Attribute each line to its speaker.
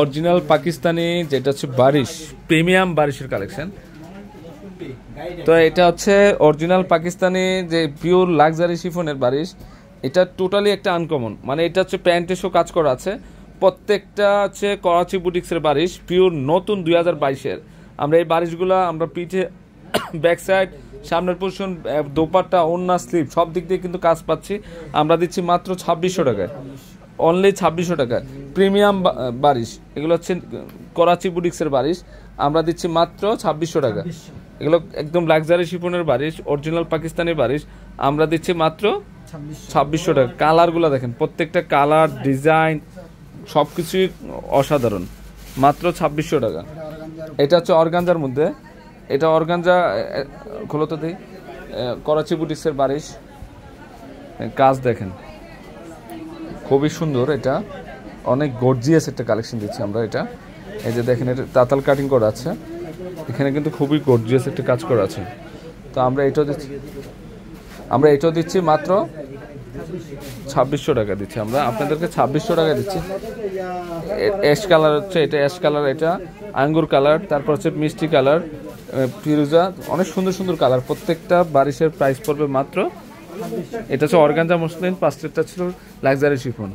Speaker 1: Original Pakistani যেটা হচ্ছে বারিশ, premium বারিশের collection তো এটা হচ্ছে অরিজিনাল পাকিস্তানি যে পিওর লাক্সারি শিফনের বারিশ, এটা টোটালি একটা আনকমন মানে এটা হচ্ছে প্যান্টে শো কাজ করা আছে। প্রত্যেকটা হচ্ছে করাচি বুটিক্সের বারিশ পিওর নতুন দুই হাজার বাইশের। আমরা এই বারিশগুলো, আমরা পিঠে ব্যাক সাইড সামনের পোর্শন দোপাট্টা ওন্না স্লিপ সব দিক দিয়ে কিন্তু কাজ পাচ্ছি। আমরা দিচ্ছি মাত্র ছাব্বিশশো টাকায়। অনলি ছাব্বিশশো টাকা প্রিমিয়াম বারিশ। এগুলো হচ্ছে করাচি বুটিক্সের বারিশ। আমরা দিচ্ছি মাত্র ছাব্বিশশো টাকা। এগুলো একদম লাক্সারি শিপনের বারিশ অরিজিনাল পাকিস্তানি বারিশ। আমরা দিচ্ছি মাত্র ছাব্বিশশো। টাকা। কালারগুলো দেখেন প্রত্যেকটা কালার ডিজাইন সব কিছুই অসাধারণ। মাত্র ছাব্বিশশো টাকা। এটা হচ্ছে অর্গানজার মধ্যে। এটা অর্গানজা দিই। করাচি বুটিক্সের বারিশ। কাজ দেখেন। খুবই সুন্দর এটা। অনেক গর্জিয়াস একটা কালেকশন দিচ্ছি আমরা এটা। এই যে দেখেন, এটা তাতাল কাটিং করা আছে। এখানে কিন্তু খুবই গর্জিয়াস একটা কাজ করা আছে। তো আমরা এটাও দিচ্ছি। আমরা এটাও দিচ্ছি মাত্র ছাব্বিশশো টাকা দিচ্ছি আমরা। আপনাদেরকে ছাব্বিশশো টাকা দিচ্ছি। অ্যাশ কালার হচ্ছে এটা অ্যাশ কালার এটা। আঙ্গুর কালার তারপর হচ্ছে মিষ্টি কালার ফিরুজা। অনেক সুন্দর সুন্দর কালার প্রত্যেকটা বারিশের প্রাইস পড়বে মাত্র এটা হচ্ছে অর্গানজা মসলিন পাঁচটা ছিল লাক্সারি শিফন